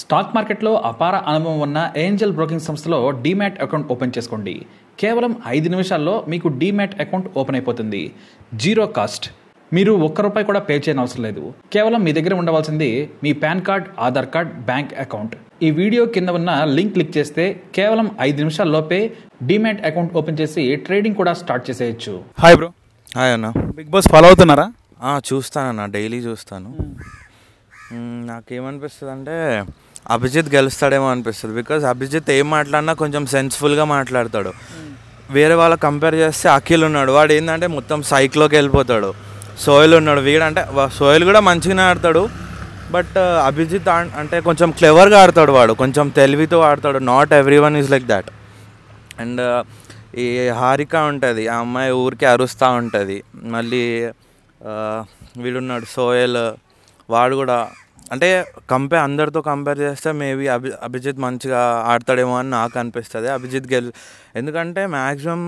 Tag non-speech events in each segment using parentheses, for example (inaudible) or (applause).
Stock మార్కెట్లో అపార అనుభవం ఉన్న ఏంజల్ బ్రోకింగ్ సంస్థలో డీమ్యాట్ అకౌంట్ ఓపెన్ చేసుకోండి. కేవలం ఐదు నిమిషాల్లో మీకు డీమ్యాట్ అకౌంట్ ఓపెన్ అయిపోతుంది. Zero cost. మీరు ఒక్క రూపాయి కూడా పే చేయని అవసరం లేదు. కేవలం మీ దగ్గర ఉండవలసింది మీ pan card Aadhaar card bank account. ఈ వీడియో కింద ఉన్న లింక్ క్లిక్ చేస్తే కేవలం ఐదు నిమిషాల్లోపే డీమ్యాట్ అకౌంట్ ఓపెన్ చేసి ట్రేడింగ్ కూడా స్టార్ట్ చేసేయచ్చు. హాయ్ బ్రో హాయ్ అన్న. బిగ్ బాస్ ఫాలో అవుతున్నారా? ఆ, చూస్తానన్న. డైలీ చూస్తాను. మ్మ్, నాకేమనిపిస్తుంది అంటే అభిజిత్ గెలుస్తాడేమో అనిపిస్తుంది. బికాజ్ అభిజిత్ ఏం మాట్లాడినా కొంచెం సెన్స్ఫుల్గా మాట్లాడతాడు. వేరే వాళ్ళ కంపేర్ చేస్తే అఖిల్ ఉన్నాడు. వాడు ఏంటంటే మొత్తం సైక్లోకి వెళ్ళిపోతాడు. సోయల్ ఉన్నాడు. వీడు అంటే సోయల్ కూడా మంచిగానే ఆడతాడు. బట్ uh, అభిజిత్ అంటే కొంచెం క్లెవర్గా ఆడతాడు వాడు. కొంచెం తెలివితో ఆడతాడు. Not every one is like that and ఈ హారిక ఉంటుంది. ఆ అమ్మాయి ఊరికే అరుస్తూ ఉంటుంది. మళ్ళీ uh, వీడున్నాడు సోయల్. వాడు కూడా అంటే కంపేర్ అందరితో కంపేర్ చేస్తే మేబీ అభి అభిజిత్ మంచిగా ఆడతాడేమో అని నాకు అనిపిస్తుంది. అభిజిత్ గెలు ఎందుకంటే మ్యాక్సిమం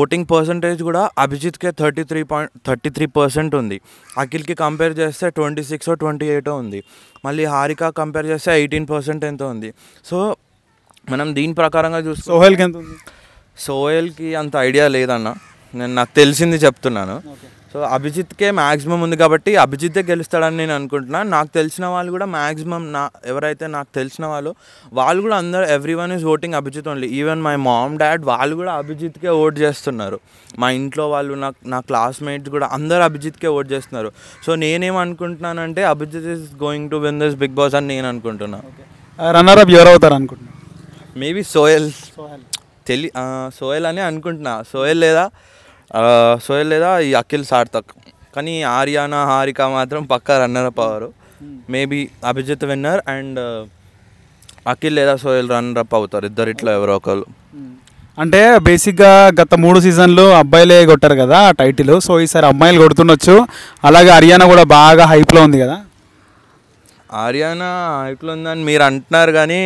ఓటింగ్ పర్సంటేజ్ కూడా అభిజిత్కే thirty three point thirty three percent ఉంది. అఖిల్కి కంపేర్ చేస్తే ట్వంటీ సిక్స్ ట్వంటీ ఎయిట్ ఉంది. మళ్ళీ హారిక కంపేర్ చేస్తే ఎయిటీన్ పర్సెంట్ ఎంతో ఉంది. సో మనం దీని ప్రకారంగా చూస్తే సోహెల్కి ఎంత ఉంది? సోయల్కి అంత ఐడియా లేదన్న. నేను నాకు తెలిసింది చెప్తున్నాను. సో అభిజిత్కే మ్యాక్సిమం ఉంది కాబట్టి అభిజితే గెలుస్తాడని నేను అనుకుంటున్నాను నాకు తెలిసిన వాళ్ళు కూడా మ్యాక్సిమం నా ఎవరైతే నాకు తెలిసిన వాళ్ళు వాళ్ళు కూడా అందరు every one is voting Abhijit only even my mom dad వాళ్ళు కూడా అభిజిత్కే ఓట్ చేస్తున్నారు. మా ఇంట్లో వాళ్ళు నా నా క్లాస్మేట్స్ కూడా అందరు అభిజిత్కే ఓట్ చేస్తున్నారు. So నేనేమనుకుంటున్నానంటే Abhijit is going to win this Bigg Boss అని నేను అనుకుంటున్నాను రన్నర్ అప్ ఎవరు అవుతారు అనుకుంటున్నా? మేబీ సోయల్ సోహెల్ తెలి సోయల్ అని అనుకుంటున్నా. సోయల్ లేదా? సోయల్ లేదా ఈ అఖిల్ సార్థక్. కానీ ఆర్యానా హారిక మాత్రం పక్కా రన్నర్ అప్ అవ్వరు. Maybe Abhijit winner and Akhil లేదా సోయల్ రన్నర్ అప్ అవుతారు. ఇద్దరిట్లో ఎవరో ఒకరు అంటే బేసిక్గా గత మూడు సీజన్లు అబ్బాయిలే కొట్టారు కదా ఆ టైటిల్ సో ఈసారి అమ్మాయిలు కొడుతుండొచ్చు. అలాగే హర్యానా కూడా బాగా హైప్లో ఉంది కదా? ఆర్యానా ఇట్లా ఉందని మీరు అంటున్నారు కానీ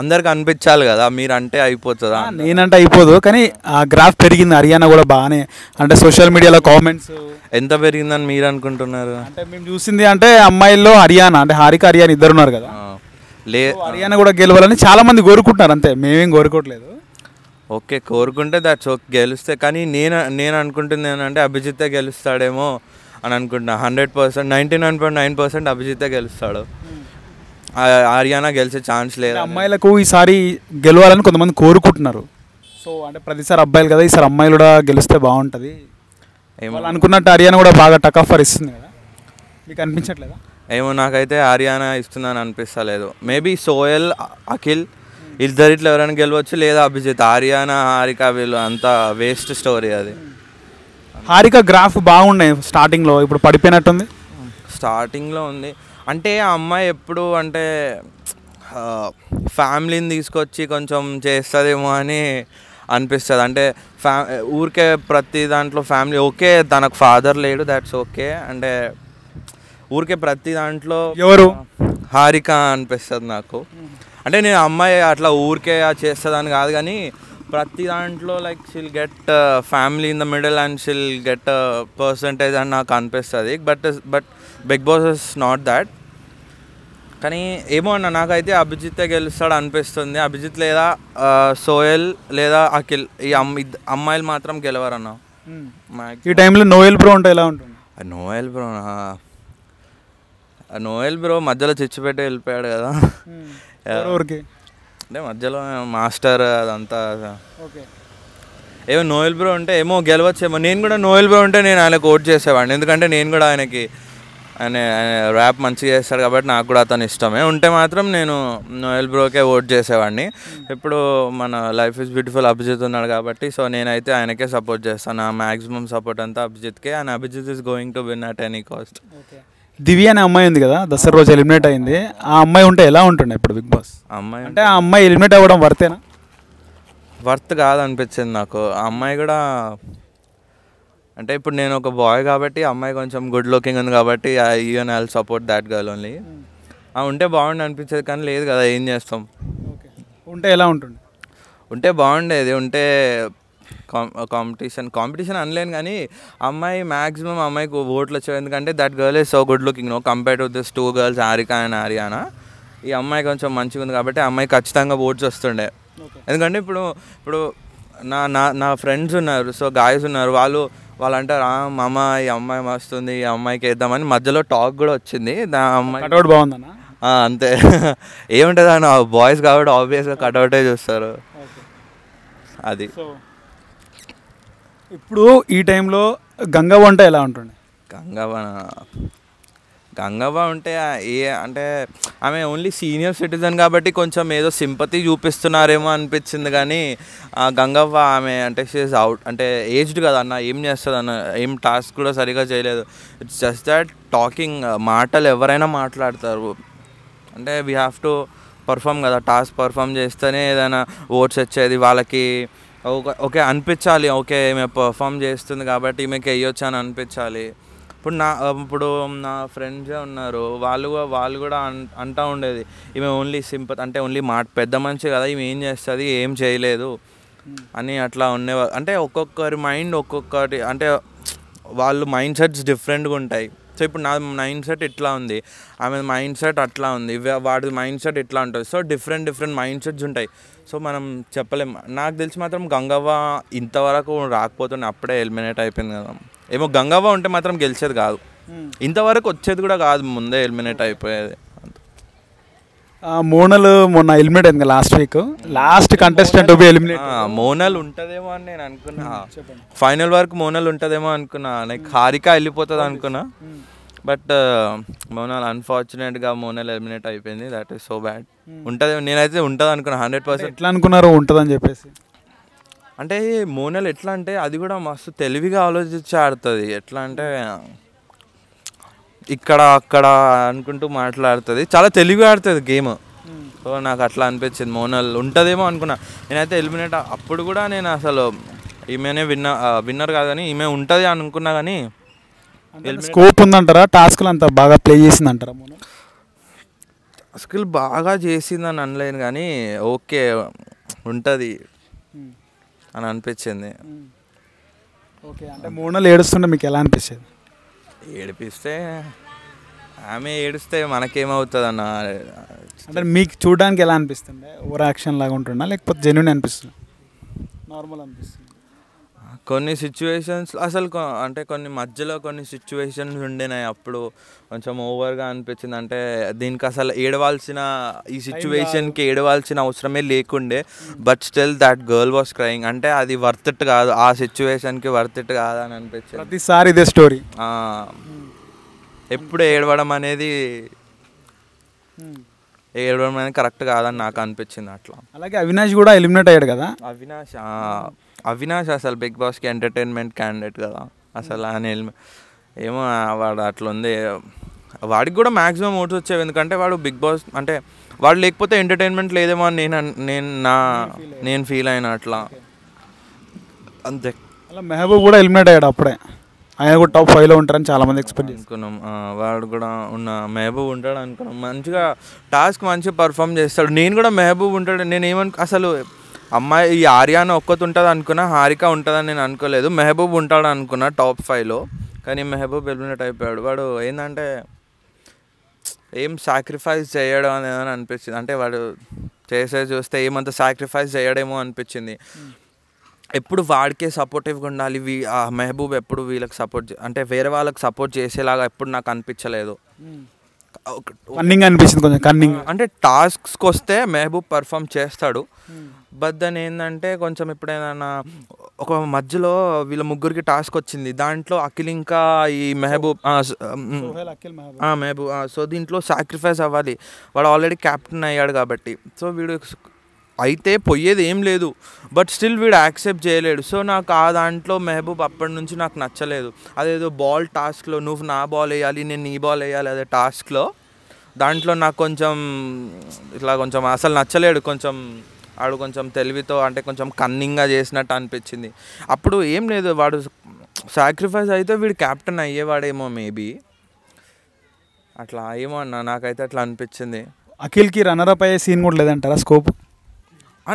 అందరికి అనిపించాలి కదా మీరు అంటే అయిపోతుందా నేనంటే అయిపోదు కానీ ఆ గ్రాఫ్ పెరిగింది హర్యానా కూడా బాగానే. అంటే సోషల్ మీడియాలో కామెంట్స్ ఎంత పెరిగిందని మీరు అనుకుంటున్నారు? అంటే మేము చూసింది అంటే అమ్మాయిల్లో హర్యానా అంటే హారిక హర్యానా ఇద్దరు ఉన్నారు కదా. లే హర్యానా కూడా గెలవాలని చాలా మంది కోరుకుంటున్నారు అంతే. మేమేం కోరుకోవట్లేదు. ఓకే కోరుకుంటే దట్స్ ఓకే గెలిస్తే. కానీ నేను నేను అనుకుంటుంది ఏంటంటే అభిజితే గెలుస్తాడేమో అని అనుకుంటున్నా. Hundred percent ninety nine point nine percent అభిజితే గెలుస్తాడు. ఆర్యానా గెలిచే ఛాన్స్ లేదు? అమ్మాయిలకు ఈసారి గెలవాలని కొంతమంది కోరుకుంటున్నారు. సో అంటే ప్రతిసారి అబ్బాయిలు కదా ఈసారి అమ్మాయిలు కూడా గెలిస్తే బాగుంటుంది. ఏమో. అనుకున్నట్టు హర్యానా కూడా బాగా టక్ ఆఫర్ ఇస్తుంది కదా. మీకు అనిపించట్లేదా? ఏమో నాకైతే ఆర్యానా ఇస్తుందని అనిపిస్తలేదు. మేబీ సోయల్ అఖిల్ ఇద్దరిట్లో ఎవరైనా గెలవచ్చు లేదా అభిజిత్. ఆర్యానా హారిక వీళ్ళు అంతా వేస్ట్ స్టోరీ అది. హారిక గ్రాఫ్ బాగుండే స్టార్టింగ్లో ఇప్పుడు పడిపోయినట్టుంది? స్టార్టింగ్లో ఉంది. అంటే ఆ అమ్మాయి ఎప్పుడు అంటే ఫ్యామిలీని తీసుకొచ్చి కొంచెం చేస్తుందేమో అని అనిపిస్తుంది. అంటే ఫ్యా ఊరికే ప్రతి దాంట్లో ఫ్యామిలీ ఓకే తనకు ఫాదర్ లేడు దాట్స్ ఓకే అంటే ఊరికే ప్రతి దాంట్లో ఎవరు? హారిక అనిపిస్తుంది నాకు. అంటే నేను అమ్మాయి అట్లా ఊరికే చేస్తుందని కాదు కానీ ప్రతి దాంట్లో like she'll get family in the middle and she'll get percentage అని నాకు అనిపిస్తుంది. But but Bigg Boss is not that కానీ ఏమో అన్న నాకైతే అభిజితే గెలుస్తాడు అనిపిస్తుంది. అభిజిత్ లేదా సోయల్ లేదా అఖిల్ ఈ అమ్మాయిలు మాత్రం గెలవరన్న. ఈ టైంలో నోయల్ బ్రో ఉంటే ఎలా ఉంటుంది? నోయల్ బ్రో నోయల్ బ్రో మధ్యలో చిచ్చుపెట్టి వెళ్ళిపోయాడు కదా. (laughs) ఎవరికి అంటే మధ్యలో మాస్టర్ అదంతా. ఓకే. ఏమో నోయల్ బ్రో ఉంటే ఏమో గెలవచ్చేమో నేను కూడా నోయల్ బ్రో ఉంటే నేను ఆయనకు ఓట్ చేసేవాడిని. ఎందుకంటే నేను కూడా ఆయనకి ఆయన ఆయన ర్యాప్ మంచిగా చేస్తాడు కాబట్టి నాకు కూడా అతను ఇష్టమే. ఉంటే మాత్రం నేను నోయల్ బ్రోకే ఓట్ చేసేవాడిని. ఇప్పుడు మన లైఫ్ ఇస్ బ్యూటిఫుల్ అభిజిత్ ఉన్నాడు కాబట్టి సో నేనైతే ఆయనకే సపోర్ట్ చేస్తాను. నా మ్యాక్సిమం సపోర్ట్ అంతా అభిజిత్కే. And Abhijit is going to win at any cost. Divya అనే అమ్మాయి ఉంది కదా దసరా రోజు ఎలిమినేట్ అయింది. ఆ అమ్మాయి ఉంటే ఎలా ఉంటుండే ఇప్పుడు బిగ్ బాస్? అమ్మాయి అంటే ఆ అమ్మాయి ఎలిమినేట్ అవ్వడం వర్తేనా? వర్త్ కాదనిపించింది నాకు. ఆ అమ్మాయి కూడా అంటే ఇప్పుడు నేను ఒక బాయ్ కాబట్టి ఆ అమ్మాయి కొంచెం గుడ్ లుకింగ్ ఉంది కాబట్టి even I support that girl only ఉంటే బాగుండి అనిపించేది కానీ లేదు కదా ఏం చేస్తాం? ఉంటే ఎలా ఉంటుండే? ఉంటే బాగుండేది. ఉంటే కాంపిటీషన్ కాంపిటీషన్ అనలేను కానీ అమ్మాయి మ్యాక్సిమం అమ్మాయికి ఓట్లు వచ్చాయి ఎందుకంటే that girl is so good looking no compare to this two girls Harika and Ariyana ఈ అమ్మాయి కొంచెం మంచిగా ఉంది కాబట్టి అమ్మాయి ఖచ్చితంగా ఓట్స్ వస్తుండే. ఎందుకంటే ఇప్పుడు ఇప్పుడు నా నా నా ఫ్రెండ్స్ ఉన్నారు సో గాయస్ ఉన్నారు వాళ్ళు వాళ్ళు అంటారు "ఆ, మామ ఈ అమ్మాయి మస్తుంది ఈ అమ్మాయికి వేద్దామని. మధ్యలో టాక్ కూడా వచ్చింది. దా అమ్మాయి కట్అవుట్ బాగుందన్నా? అంతే. (laughs) ఏముంటుంది అన్న బాయ్స్ కాబట్టి ఆబ్వియస్గా కట్అవుటే చూస్తారు. అది. సో ఇప్పుడు ఈ టైంలో గంగవ్వ అంటే ఎలా ఉంటుంది గంగవ్వ గంగవ్వ ఉంటే ఏ అంటే ఆమె ఓన్లీ సీనియర్ సిటిజన్ కాబట్టి కొంచెం ఏదో సింపతి చూపిస్తున్నారేమో అనిపించింది కానీ ఆ గంగవ్వ ఆమె అంటే షీఈస్ అవుట్ అంటే ఏజ్డ్ కదా అన్న ఏం చేస్తుంది అన్న ఏం టాస్క్ కూడా సరిగా చేయలేదు. ఇట్స్ జస్ట్ దట్ టాకింగ్ మాటలు ఎవరైనా మాట్లాడతారు. అంటే వీ హ్యావ్ టు పర్ఫామ్ కదా టాస్క్ పర్ఫామ్ చేస్తేనే ఏదైనా ఓట్స్ వచ్చేది వాళ్ళకి. ఓకే అనిపించాలి. ఓకే ఈమె పర్ఫామ్ చేస్తుంది కాబట్టి ఈమెకి వేయొచ్చు అని అనిపించాలి. ఇప్పుడు నా ఇప్పుడు నా ఫ్రెండ్సే ఉన్నారు. వాళ్ళు కూడా వాళ్ళు కూడా అన్ అంటూ ఉండేది ఈమె ఓన్లీ సింపత్ అంటే ఓన్లీ మాట పెద్ద మనిషి కదా ఈమె ఏం చేస్తుంది ఏం చేయలేదు అని అట్లా ఉండేవారు అంటే ఒక్కొక్కరి మైండ్ ఒక్కొక్కటి అంటే వాళ్ళు మైండ్ సెట్స్ డిఫరెంట్గా ఉంటాయి. సో ఇప్పుడు నా మైండ్ సెట్ ఇట్లా ఉంది. ఆమె మైండ్ సెట్ అట్లా ఉంది. వాడి మైండ్ సెట్ ఇట్లా ఉంటుంది. So different different mind sets ఉంటాయి. సో మనం చెప్పలేం. నాకు తెలిసి మాత్రం గంగవ్వ ఇంతవరకు రాకపోతుండే. అప్పుడే ఎలిమినేట్ అయిపోయింది కదా. ఏమో గంగవ్వ ఉంటే మాత్రం గెలిచేది కాదు. ఇంతవరకు వచ్చేది కూడా కాదు. ముందే ఎలిమినేట్ అయిపోయేది. మోనల్ మొన్న ఎలిమినేట్ అయింది last week. Last contestant eliminate Monal ఉంటదేమో అని నేను అనుకున్నా. ఫైనల్ వరకు మోనల్ ఉంటదేమో అనుకున్నా. లైక్ హారిక వెళ్ళిపోతుంది అనుకున్నా. బట్ మోనల్ అన్ఫార్చునేట్గా మోనల్ ఎలిమినేట్ అయిపోయింది. దట్ ఈస్ సో బ్యాడ్ ఉంటుంది నేనైతే ఉంటుంది అనుకున్నా హండ్రెడ్ పర్సెంట్ ఎట్లా అనుకున్నారు? ఉంటుందని చెప్పేసి. అంటే మోనల్ ఎట్లా అంటే అది కూడా మస్తు తెలివిగా ఆలోచించి ఆడుతుంది. ఎట్లా అంటే ఇక్కడ అక్కడ అనుకుంటూ మాట్లాడుతుంది. చాలా తెలివిగా ఆడుతుంది గేమ్. సో నాకు అట్లా అనిపించింది. మోనల్ ఉంటుందేమో అనుకున్నా. నేనైతే ఎలిమినేట్ అప్పుడు కూడా నేను అసలు ఈమెనే విన్నర్ విన్నర్ కాదు కానీ ఈమె ఉంటుంది అనుకున్నా కానీ స్కోప్ ఉందంటారా? టాస్క్లు అంతా బాగా ప్లే చేసిందంటారా మోనల్? స్కిల్ బాగా చేసిందని అనలేను కానీ ఓకే ఉంటుంది అని అనిపించింది. ఓకే అంటే మోనల్ ఏడుస్తుంటే మీకు ఎలా అనిపించేది? ఏడిపిస్తే ఆమె ఏడిస్తే మనకేమవుతుంది అన్న అంటే మీకు చూడడానికి ఎలా అనిపిస్తుండే? ఓవర్ యాక్షన్ లాగా ఉంటుందా లేకపోతే జెన్యున్ అనిపిస్తుంది? నార్మల్ అనిపిస్తుంది? కొన్ని సిచ్యువేషన్స్ అసలు అంటే కొన్ని మధ్యలో కొన్ని సిచ్యువేషన్స్ ఉండినాయి. అప్పుడు కొంచెం ఓవర్గా అనిపించింది. అంటే దీనికి అసలు ఏడవాల్సిన ఈ సిచ్యువేషన్కి ఏడవాల్సిన అవసరమే లేకుండే. But still that girl was crying అంటే అది వర్త్ ఇట్ కాదు. ఆ సిచ్యువేషన్కి వర్త్ ఇట్ కాదు అని అనిపించింది. ప్రతిసారి ఇదే స్టోరీ ఎప్పుడు ఏడవడం అనేది ఏడవడం అనేది కరెక్ట్ కాదని నాకు అనిపించింది అట్లా. అలాగే అవినాష్ కూడా ఎలిమినేట్ అయ్యాడు కదా? అవినాష్ అవినాష్ అసలు బిగ్ బాస్కి ఎంటర్టైన్మెంట్ క్యాండిడేట్ కదా. అసలు ఆయన ఎలిమి- ఏమో వాడు అట్లా ఉంది వాడికి కూడా మ్యాక్సిమం ఓట్స్ వచ్చేవి. ఎందుకంటే వాడు బిగ్ బాస్ అంటే వాడు లేకపోతే ఎంటర్టైన్మెంట్ లేదేమో అని నేను నేను నా నేను ఫీల్ అయిన అట్లా. అంతే. అలా మెహబూబ్ కూడా ఎలిమినేట్ అయ్యాడు అప్పుడే. ఆయన కూడా టాప్ ఫైవ్లో ఉంటారని చాలా మంది ఎక్స్పెక్ట్ ఆ, వాడు కూడా ఉన్న మెహబూబ్ ఉంటాడు అనుకున్నాం. మంచిగా టాస్క్ మంచిగా పర్ఫామ్ చేస్తాడు. నేను కూడా మెహబూబ్ ఉంటాడు. నేను ఏమను అసలు అమ్మాయి ఈ ఆర్యాన ఒక్కటి ఉంటుంది అనుకున్నా హారిక ఉంటుందని నేను అనుకోలేదు. మెహబూబ్ ఉంటాడు అనుకున్నా టాప్ ఫైవ్లో కానీ మెహబూబ్ ఎలిమినేట్ అయిపోయాడు. వాడు ఏంటంటే ఏం సాక్రిఫైస్ చేయడం అనేది అని అనిపించింది? అంటే వాడు చేసే చూస్తే ఏమంత సాక్రిఫైస్ చేయడేమో అనిపించింది. ఎప్పుడు వాడికే సపోర్టివ్గా ఉండాలి. వీ ఆ మెహబూబ్ ఎప్పుడు వీళ్ళకి సపోర్ట్ అంటే వేరే వాళ్ళకి సపోర్ట్ చేసేలాగా ఎప్పుడు నాకు అనిపించలేదు. కన్నింగ్ అనిపించింది కొంచెం కన్నింగ్ అంటే టాస్క్స్కి వస్తే మెహబూబ్ పర్ఫామ్ చేస్తాడు. బట్ దాని ఏంటంటే కొంచెం ఇప్పుడు ఏదైనా ఒక మధ్యలో వీళ్ళ ముగ్గురికి టాస్క్ వచ్చింది. దాంట్లో అఖిల్ ఇంకా ఈ మెహబూబ్ మెహబూబ్. సో దీంట్లో సాక్రిఫైస్ అవ్వాలి. వాడు ఆల్రెడీ క్యాప్టెన్ అయ్యాడు కాబట్టి. సో వీడు అయితే పోయేది ఏం లేదు. బట్ స్టిల్ వీడు యాక్సెప్ట్ చేయలేడు. సో నాకు ఆ దాంట్లో మెహబూబ్ అప్పటి నుంచి నాకు నచ్చలేదు. అదేదో బాల్ టాస్క్లో నువ్వు నా బాల్ వేయాలి నేను నీ బాల్ వేయాలి అదే టాస్క్లో దాంట్లో నాకు కొంచెం ఇట్లా కొంచెం అసలు నచ్చలేడు. కొంచెం ఆడు కొంచెం తెలివితో అంటే కొంచెం కన్నింగ్గా చేసినట్టు అనిపించింది. అప్పుడు ఏం లేదు. వాడు సాక్రిఫైస్ అయితే వీడు క్యాప్టెన్ అయ్యేవాడేమో మేబీ అట్లా ఏమో అన్న. నాకైతే అట్లా అనిపించింది. అఖిల్కి రన్నర్ అప్ అయ్యే సీన్ కూడా లేదంటారా? స్కోప్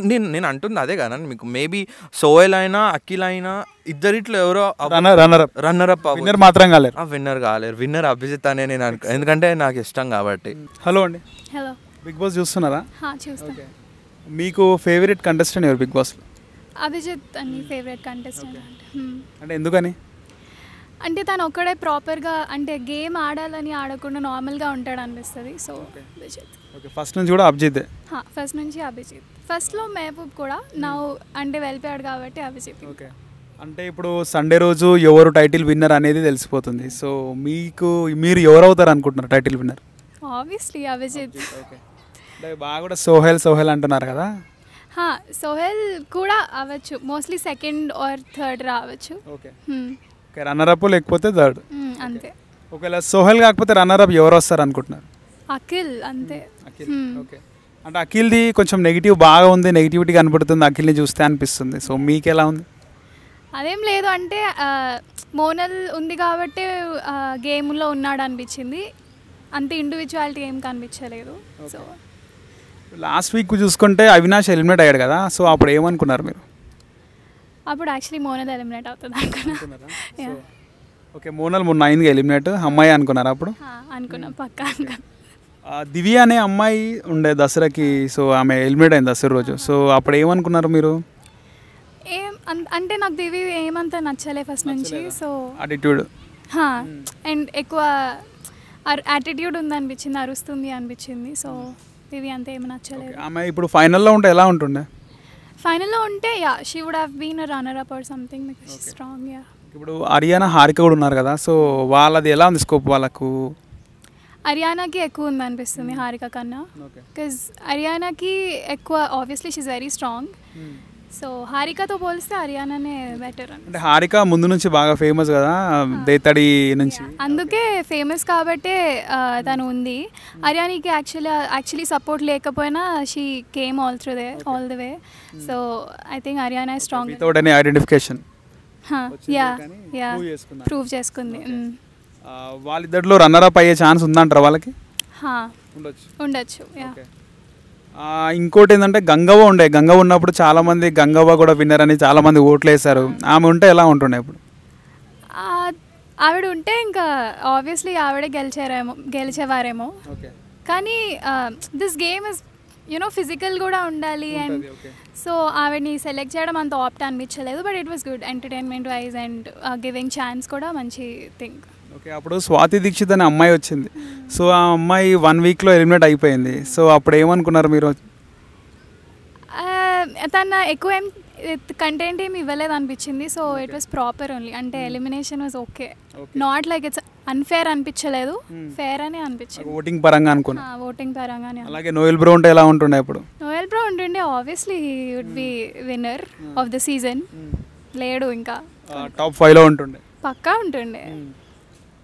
నేను నేను అంటుంది అదే కదా మీకు మేబీ సోయల్ అయినా అఖిల్ అయినా ఇద్దరిట్లో ఎవరో runner runner up runner up winner మాత్రం కాలేరు. విన్నర్ కాలేరు. విన్నర్ అభిజిత్ అనే నేను అనుకో ఎందుకంటే నాకు ఇష్టం కాబట్టి. హలో అండి. హలో బిగ్ బాస్ చూస్తున్నారా? మీకు ఫేవరెట్ కంటెస్టెంట్ ఎవరు బిగ్ బాస్లో అభిజిత్ అని ఫేవరెట్ కంటెస్టెంట్ హ్మ్. అంటే ఎందుకని? అంటే తను ఒక్కడే ప్రాపర్గా అంటే గేమ్ ఆడాలని ఆడకుండా నార్మల్గా ఉంటాడు అనిపిస్తుంది. సో అభిజిత్ ఓకే ఫస్ట్ నుంచి కూడా అభిజిత్ ఫస్ట్ నుంచి అభిజిత్. ఫస్ట్లో మహబూబ్ కూడా నా అంటే వెళ్ళిపోయాడు కాబట్టి అభిజిత్. ఓకే. అంటే ఇప్పుడు సండే రోజు ఎవరు టైటిల్ విన్నర్ అనేది తెలిసిపోతుంది. సో మీకు మీరు ఎవరు అవుతారు అనుకుంటున్నారు title winner obviously Abhijit. Okay. బాగా కూడా సోహెల్ సోహెల్ అంటున్నారు కదా? సోహెల్ కూడా అవ్వచ్చు. మోస్ట్లీ సెకండ్ ఆర్ థర్డ్ రావచ్చు. ఓకే. ఓకే రన్నర్ అప్ లేకపోతే థర్డ్ అంతే. ఒకవేళ సోహెల్ కాకపోతే రన్నర్ అప్ ఎవరు వస్తారు అనుకుంటున్నారు? అఖిల్ అంతే. అఖిల్. ఓకే. అంటే అఖిల్ది కొంచెం నెగిటివ్ బాగా ఉంది నెగిటివిటీ కనబడుతుంది అఖిల్ని చూస్తే అనిపిస్తుంది. సో మీకు ఎలా ఉంది? అదేం లేదు అంటే మోనల్ ఉంది కాబట్టి గేమ్లో ఉన్నాడు అనిపించింది. అంత ఇండివిజువాలిటీ ఏం కనిపించలేదు. సో లాస్ట్ వీక్ చూసుకుంటే అవినాష్ ఎలిమినేట్ అయ్యాడు కదా సో అప్పుడు ఏమనుకున్నారు మీరు? అప్పుడు యాక్చువల్లీ మోనల్ ఎలిమినేట్ అవుతుంది అనుకున్నా. ఓకే (laughs) మోనల్ మొన్న అయింది ఎలిమినేట్ అమ్మాయి అనుకున్నారు అప్పుడు? అనుకున్నా పక్కా అనుకున్నా. ఆ, దివ్య అనే అమ్మాయి ఉండే దసరాకి సో ఆమె ఎలిమినేట్ అయింది దసరా రోజు. సో అప్పుడు ఏమనుకున్నారు మీరు? ఏం అంటే నాకు దివి ఏమంత నచ్చలే ఫస్ట్ నుంచి సో అటిట్యూడ్ అండ్ ఎక్కువ యాటిట్యూడ్ ఉంది అనిపించింది అరుస్తుంది అనిపించింది సో దివి అంత ఏమి నచ్చలేదు. ఆమె ఇప్పుడు ఫైనల్లో ఉంటే ఎలా ఉంటుండే? ఫైనల్లో ఉంటే yeah she would have been runner up or something because strong yeah ఇప్పుడు హర్యానా హారిక కూడా ఉన్నారు కదా సో వాళ్ళది ఎలా ఉంది స్కోప్ వాళ్ళకు? హర్యానాకి ఎక్కువ ఉంది అనిపిస్తుంది హారిక కన్నా. బికాజ్ హర్యానాకి ఎక్కువ obviously she's very strong so హారికతో పోలిస్తే హర్యానానే బెటర్ అంటే హారిక ముందు నుంచి బాగా ఫేమస్ కదా దేతడి నుంచి. అందుకే ఫేమస్ కాబట్టే తను ఉంది. హర్యానాకి యాక్చువల్లీ యాక్చువల్లీ సపోర్ట్ లేకపోయినా she came all through they all the way so I think Ariyana strong without any identification yeah yeah. Prove చేసుకుంది? మ్. వాళ్ళిద్దరిలో రన్నర్ అప్ అయ్యే ఛాన్స్ ఉందంటారా వాళ్ళకి? హా, ఉండొచ్చు. ఉండొచ్చు. యా ఇంకోటి ఏంటంటే గంగవ్వ ఉండే. గంగవ్వ ఉన్నప్పుడు చాలా మంది గంగవ్వ కూడా విన్నర్ అని చాలా మంది ఓట్లు వేశారు ఆమె ఉంటే ఎలా ఉంటుండే ఇప్పుడు? ఆవిడ ఉంటే ఇంకా ఆబ్వియస్లీ ఆవిడే గెలిచారేమో గెలిచేవారేమో. కానీ this game is you know physical కూడా ఉండాలి అండ్ సో ఆవిడని సెలెక్ట్ చేయడం అంత ఆప్ట్ అనిపించలేదు but it was good entertainment wise and giving chance కూడా మంచి థింగ్ ఓకే అప్పుడు స్వాతి దీక్షిత్ అనే అమ్మాయి వచ్చింది. సో ఆ అమ్మాయి వన్ వీక్లో ఎలిమినేట్ అయిపోయింది. సో అప్పుడు ఏమనుకున్నారు మీరు? తన ఎక్కువ ఏం కంటెంట్ ఏమి ఇవ్వలేదు అనిపించింది. So it was proper only అంటే elimination was okay not like it's unfair అనిపించలేదు. ఫేర్ అని అనిపించింది. ఓటింగ్ పరంగా అనుకున్నా. ఓటింగ్ పరంగానే అలాగే నోయల్ బ్రో ఉంటే ఎలా ఉంటుండే ఇప్పుడు నోయల్ బ్రో ఉంటుండే. Obviously would be winner of the season లేడు ఇంకా. టాప్ ఫైవ్లో ఉంటుండే. పక్కా ఉంటుండే.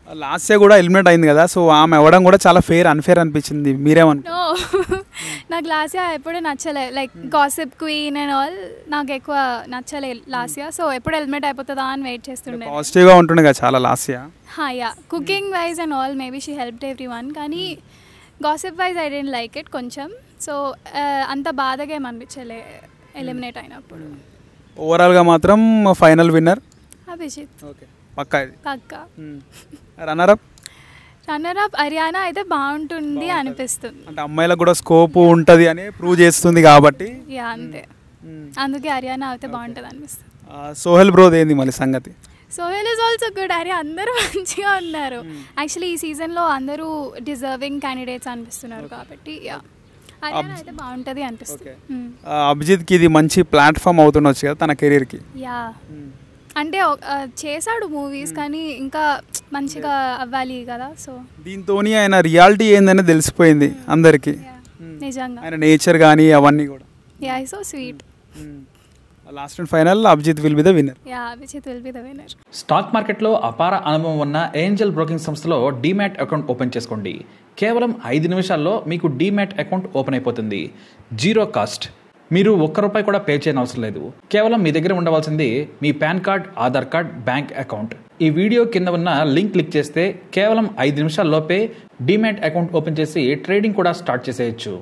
లాస్ట్ ఇయర్ కూడా ఎలిమినేట్ అయింది కదా సో ఆమె అవ్వడం కూడా చాలా ఫేర్ అన్ఫేర్ అనిపించింది. మీరేమను (laughs) నాకు లాస్ట్ ఇయర్ ఎప్పుడు నచ్చలే. Like gossip queen and all నాకు ఎక్కువ నచ్చలే లాస్ట్ ఇయర్ సో ఎప్పుడు హెల్మెట్ అయిపోతుందా అని వెయిట్ చేస్తుండే. పాజిటివ్గా ఉంటుండే కదా చాలా last year yeah cooking wise and all maybe she help every one కానీ gossip wise I didn't like it కొంచెం. సో అంత బాధగా ఏం అనిపించలే ఎలిమినేట్ అయినప్పుడు. ఓవరాల్గా మాత్రం ఫైనల్ విన్నర్ అభిజిత్. ఓకే పక్కా ఇది? పక్కా. Runner up runner up Ariyana అయితే బాగుంటుంది అనిపిస్తుంది. అంటే అమ్మాయిలకు కూడా స్కోప్ ఉంటుంది అని ప్రూవ్ చేస్తుంది కాబట్టి. యా అంతే. అందుకే హర్యానా అయితే బాగుంటుంది అనిపిస్తుంది. సోహెల్ బ్రోది ఏంది మళ్ళీ సంగతి? Sohel is also good. అరే అందరూ (laughs) మంచిగా ఉన్నారు. యాక్చువల్లీ ఈ సీజన్లో అందరూ డిజర్వింగ్ క్యాండిడేట్స్ అనిపిస్తున్నారు కాబట్టి యా. హర్యానా అయితే బాగుంటుంది అనిపిస్తుంది. అభిజిత్కి ఇది మంచి ప్లాట్ఫామ్ అవుతుండొచ్చు కదా తన కెరీర్కి. యా. అంటే చేశాడు మూవీస్ కానీ ఇంకా మంచిగా అవ్వాలి కదా సో. దీంతో ఆయన రియాలిటీ ఏందని తెలిసిపోయింది అందరికీ. నిజంగా. ఆయన నేచర్ కానీ అవన్నీ కూడా. Yeah so sweet last and final Abhijit will be the winner. Yeah Abhijit will be the winner. Stock మార్కెట్లో అపార అనుభవం ఉన్న ఏంజల్ బ్రోకింగ్ సంస్థలో డీమ్యాట్ అకౌంట్ ఓపెన్ చేసుకోండి. కేవలం ఐదు నిమిషాల్లో మీకు డీమ్యాట్ అకౌంట్ ఓపెన్ అయిపోతుంది. Zero cost. మీరు ఒక్క రూపాయి కూడా పే చేయని అవసరం లేదు. కేవలం మీ దగ్గర ఉండవలసింది మీ pan card Aadhaar card bank account. ఈ వీడియో కింద ఉన్న లింక్ క్లిక్ చేస్తే కేవలం ఐదు నిమిషాల్లోపే డీమ్యాట్ అకౌంట్ ఓపెన్ చేసి ట్రేడింగ్ కూడా స్టార్ట్ చేసేయచ్చు.